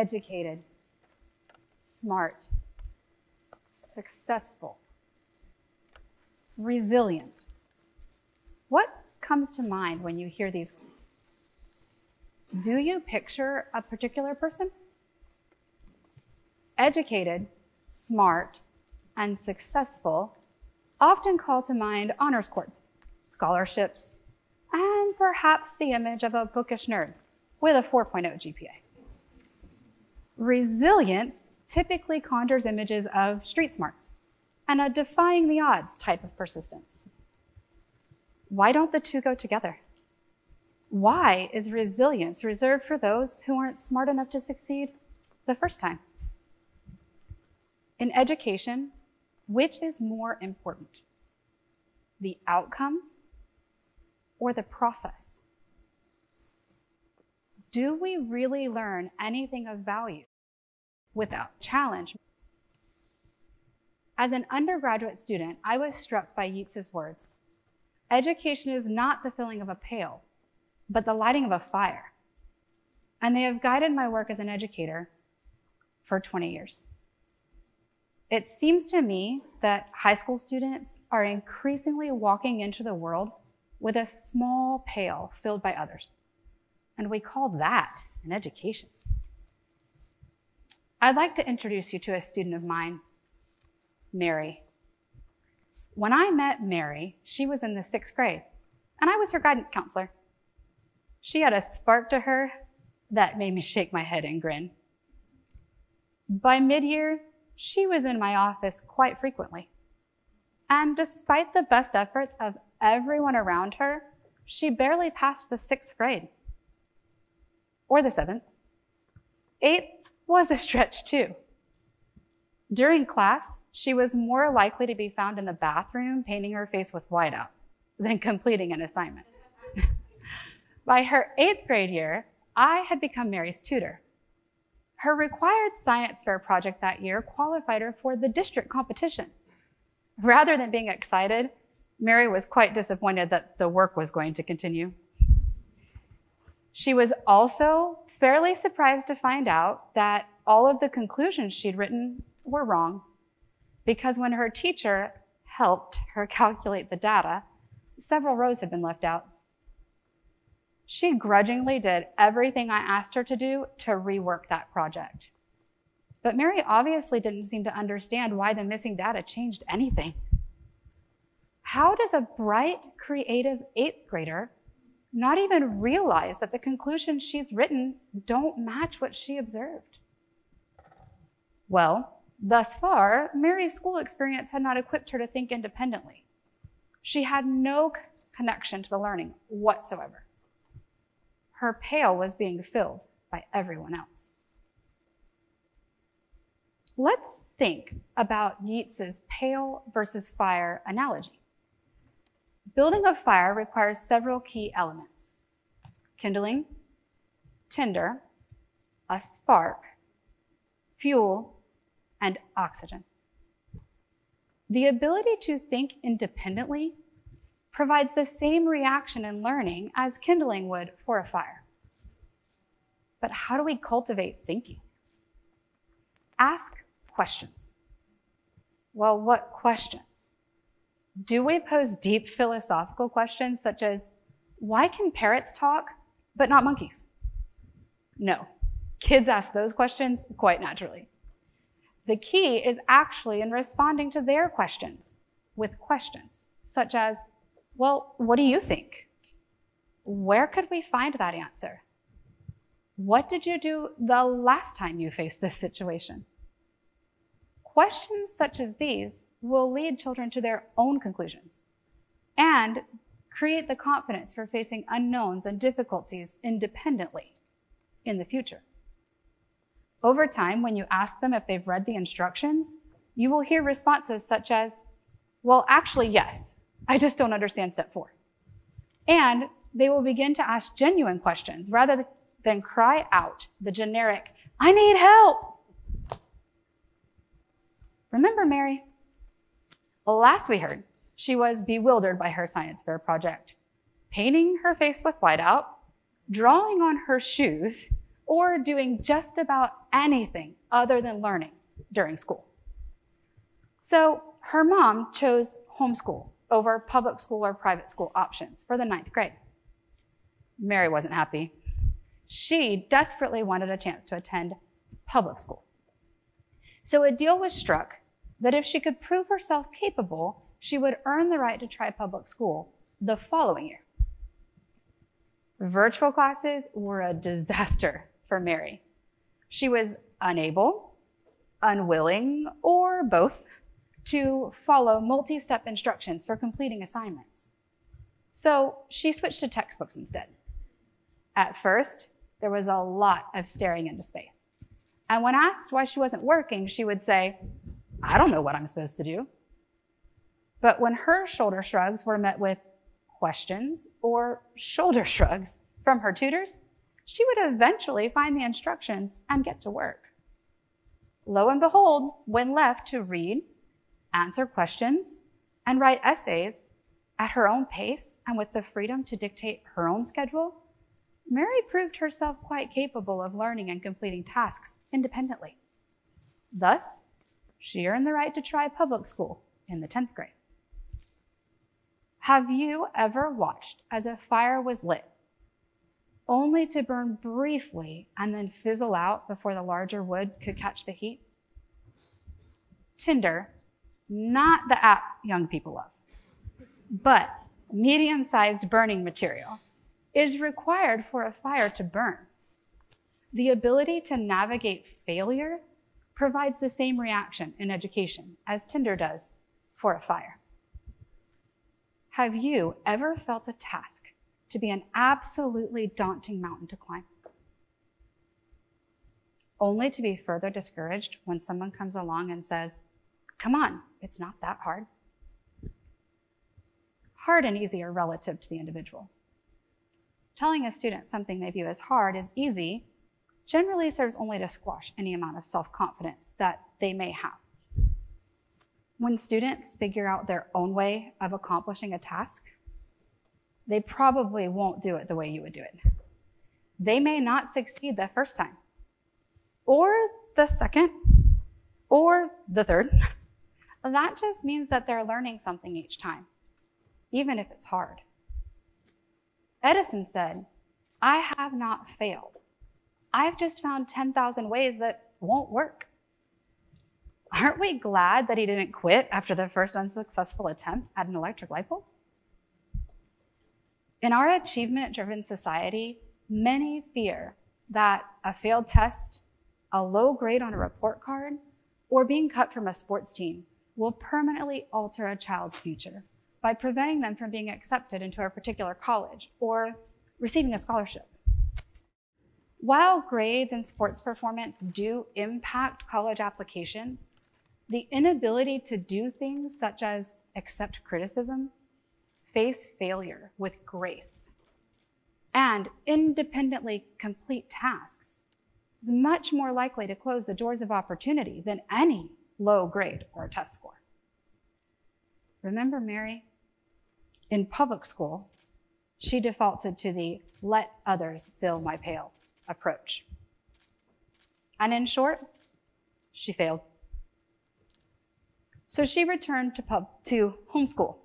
educated, smart, successful, resilient. What comes to mind when you hear these words? Do you picture a particular person? Educated, smart, and successful often call to mind honors courts, scholarships, and perhaps the image of a bookish nerd with a 4.0 GPA. Resilience typically conjures images of street smarts and a defying the odds type of persistence. Why don't the two go together? Why is resilience reserved for those who aren't smart enough to succeed the first time? In education, which is more important? The outcome or the process? Do we really learn anything of value without challenge? As an undergraduate student, I was struck by Yeats's words. Education is not the filling of a pail, but the lighting of a fire. And they have guided my work as an educator for 20 years. It seems to me that high school students are increasingly walking into the world with a small pail filled by others. And we call that an education. I'd like to introduce you to a student of mine, Mary. When I met Mary, she was in the sixth grade, and I was her guidance counselor. She had a spark to her that made me shake my head and grin. By mid year, she was in my office quite frequently. And despite the best efforts of everyone around her, she barely passed the sixth grade or the seventh. Eighth was a stretch too. During class, she was more likely to be found in the bathroom painting her face with whiteout than completing an assignment. By her eighth grade year, I had become Mary's tutor. Her required science fair project that year qualified her for the district competition. Rather than being excited, Mary was quite disappointed that the work was going to continue. She was also fairly surprised to find out that all of the conclusions she'd written were wrong because when her teacher helped her calculate the data, several rows had been left out. She grudgingly did everything I asked her to do to rework that project. But Mary obviously didn't seem to understand why the missing data changed anything. How does a bright, creative eighth grader not even realize that the conclusions she's written don't match what she observed? Well, thus far, Mary's school experience had not equipped her to think independently. She had no connection to the learning whatsoever her pail was being filled by everyone else. Let's think about Yeats's pail versus fire analogy. Building a fire requires several key elements kindling, tinder, a spark, fuel, and oxygen. The ability to think independently provides the same reaction in learning as kindling would for a fire. But how do we cultivate thinking? Ask questions. Well, what questions? Do we pose deep philosophical questions such as, why can parrots talk but not monkeys? No. Kids ask those questions quite naturally. The key is actually in responding to their questions with questions, such as, well, what do you think? Where could we find that answer? What did you do the last time you faced this situation? Questions such as these will lead children to their own conclusions and create the confidence for facing unknowns and difficulties independently in the future. Over time, when you ask them if they've read the instructions, you will hear responses such as, well, actually, yes, I just don't understand step four. And they will begin to ask genuine questions rather than cry out the generic, I need help. Remember Mary? Last we heard, she was bewildered by her science fair project, painting her face with whiteout, drawing on her shoes, or doing just about anything other than learning during school. So her mom chose homeschool over public school or private school options for the ninth grade. Mary wasn't happy. She desperately wanted a chance to attend public school. So a deal was struck that if she could prove herself capable, she would earn the right to try public school the following year. Virtual classes were a disaster for Mary. She was unable, unwilling, or both to follow multi step instructions for completing assignments. So she switched to textbooks instead. At first, there was a lot of staring into space. And when asked why she wasn't working, she would say, I don't know what I'm supposed to do. But when her shoulder shrugs were met with questions or shoulder shrugs from her tutors, she would eventually find the instructions and get to work. Lo and behold, when left to read, answer questions, and write essays at her own pace and with the freedom to dictate her own schedule, Mary proved herself quite capable of learning and completing tasks independently. Thus, she earned the right to try public school in the 10th grade. Have you ever watched as a fire was lit only to burn briefly and then fizzle out before the larger wood could catch the heat? Tinder, not the app young people love, but medium sized burning material, is required for a fire to burn. The ability to navigate failure provides the same reaction in education as Tinder does for a fire. Have you ever felt a task to be an absolutely daunting mountain to climb. Only to be further discouraged when someone comes along and says, Come on, it's not that hard. Hard and easy are relative to the individual. Telling a student something they view as hard is easy generally serves only to squash any amount of self confidence that they may have. When students figure out their own way of accomplishing a task, they probably won't do it the way you would do it. They may not succeed the first time, or the second, or the third. That just means that they're learning something each time, even if it's hard. Edison said, I have not failed. I've just found 10,000 ways that won't work. Aren't we glad that he didn't quit after the first unsuccessful attempt at an electric light bulb? In our achievement driven society, many fear that a failed test, a low grade on a report card, or being cut from a sports team will permanently alter a child's future by preventing them from being accepted into a particular college or receiving a scholarship. While grades and sports performance do impact college applications, the inability to do things such as accept criticism face failure with grace, and independently complete tasks is much more likely to close the doors of opportunity than any low grade or test score. Remember Mary? In public school, she defaulted to the let others fill my pail approach. And in short, she failed. So she returned to, pub, to homeschool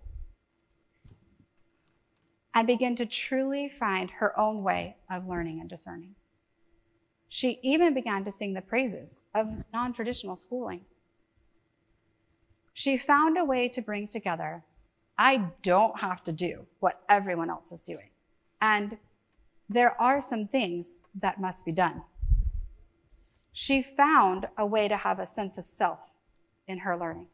and began to truly find her own way of learning and discerning. She even began to sing the praises of non traditional schooling. She found a way to bring together I don't have to do what everyone else is doing. And there are some things that must be done. She found a way to have a sense of self in her learning.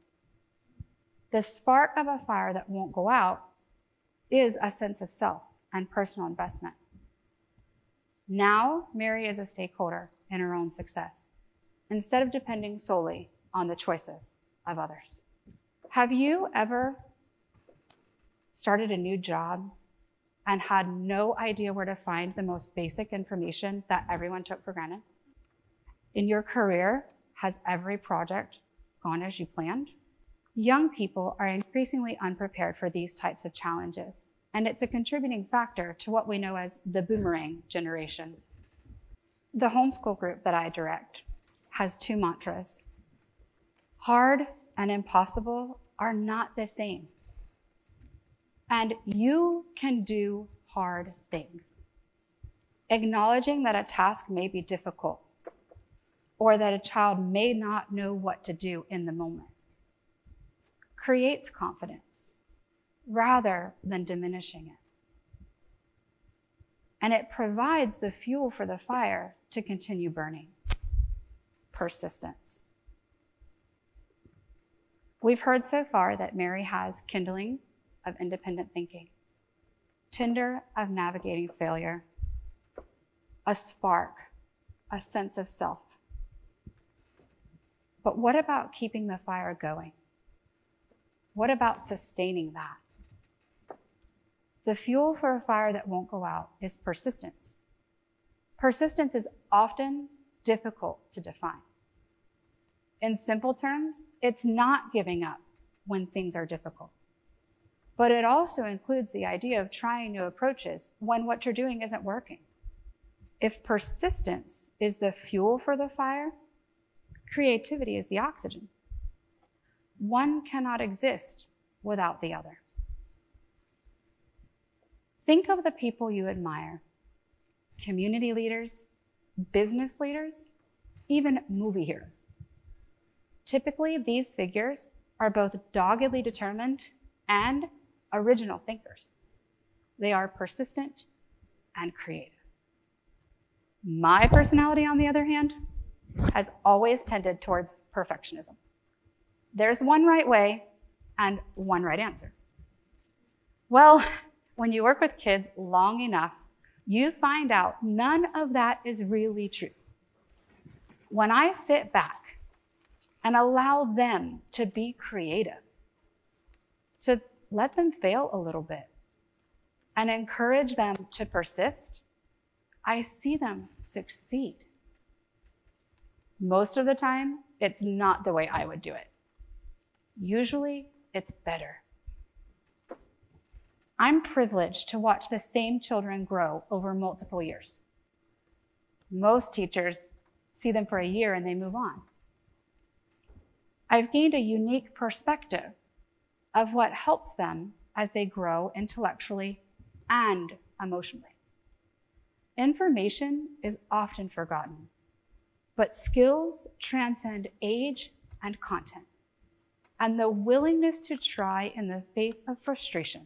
The spark of a fire that won't go out is a sense of self and personal investment. Now, Mary is a stakeholder in her own success instead of depending solely on the choices of others. Have you ever started a new job and had no idea where to find the most basic information that everyone took for granted? In your career, has every project gone as you planned? Young people are increasingly unprepared for these types of challenges, and it's a contributing factor to what we know as the boomerang generation. The homeschool group that I direct has two mantras hard and impossible are not the same. And you can do hard things. Acknowledging that a task may be difficult or that a child may not know what to do in the moment creates confidence rather than diminishing it. And it provides the fuel for the fire to continue burning persistence. We've heard so far that Mary has kindling of independent thinking, tinder of navigating failure, a spark, a sense of self. But what about keeping the fire going? What about sustaining that? The fuel for a fire that won't go out is persistence. Persistence is often difficult to define. In simple terms, it's not giving up when things are difficult. But it also includes the idea of trying new approaches when what you're doing isn't working. If persistence is the fuel for the fire, creativity is the oxygen. One cannot exist without the other. Think of the people you admire community leaders, business leaders, even movie heroes. Typically, these figures are both doggedly determined and original thinkers. They are persistent and creative. My personality, on the other hand, has always tended towards perfectionism. There's one right way and one right answer. Well, when you work with kids long enough, you find out none of that is really true. When I sit back and allow them to be creative, to let them fail a little bit and encourage them to persist, I see them succeed. Most of the time, it's not the way I would do it. Usually, it's better. I'm privileged to watch the same children grow over multiple years. Most teachers see them for a year and they move on. I've gained a unique perspective of what helps them as they grow intellectually and emotionally. Information is often forgotten, but skills transcend age and content. And the willingness to try in the face of frustration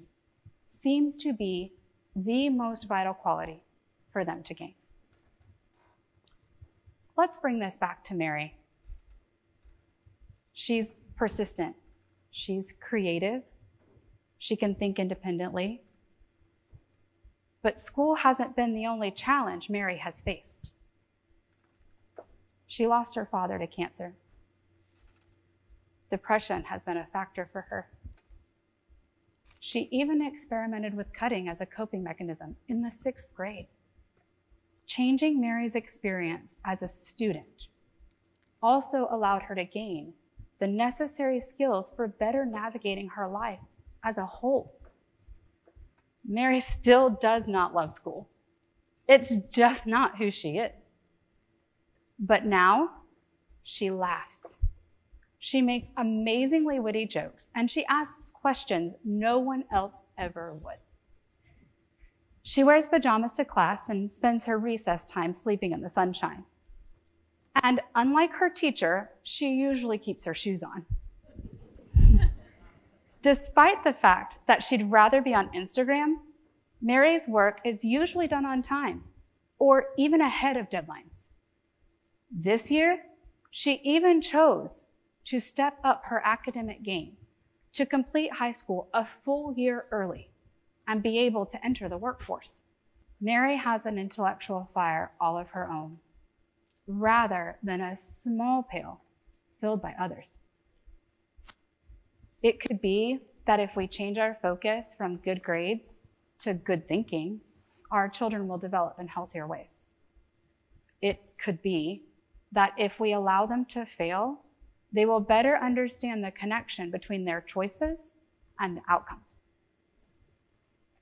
seems to be the most vital quality for them to gain. Let's bring this back to Mary. She's persistent, she's creative, she can think independently. But school hasn't been the only challenge Mary has faced. She lost her father to cancer. Depression has been a factor for her. She even experimented with cutting as a coping mechanism in the sixth grade. Changing Mary's experience as a student also allowed her to gain the necessary skills for better navigating her life as a whole. Mary still does not love school. It's just not who she is. But now she laughs she makes amazingly witty jokes, and she asks questions no one else ever would. She wears pajamas to class and spends her recess time sleeping in the sunshine. And unlike her teacher, she usually keeps her shoes on. Despite the fact that she'd rather be on Instagram, Mary's work is usually done on time or even ahead of deadlines. This year, she even chose to step up her academic game, to complete high school a full year early, and be able to enter the workforce. Mary has an intellectual fire all of her own, rather than a small pail filled by others. It could be that if we change our focus from good grades to good thinking, our children will develop in healthier ways. It could be that if we allow them to fail they will better understand the connection between their choices and the outcomes.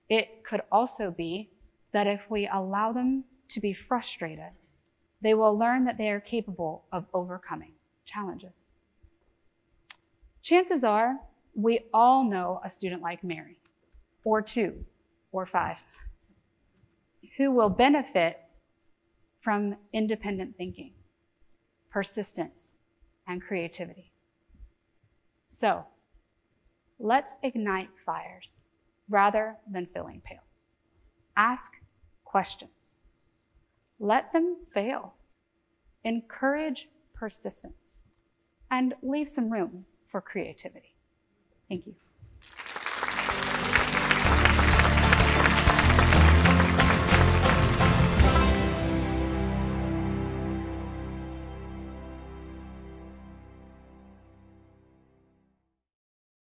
It could also be that if we allow them to be frustrated, They will learn that they are capable of overcoming challenges. Chances are we all know a student like Mary, or two, or five, who will benefit from independent thinking, persistence, and creativity. So, let's ignite fires rather than filling pails. Ask questions. Let them fail. Encourage persistence and leave some room for creativity. Thank you.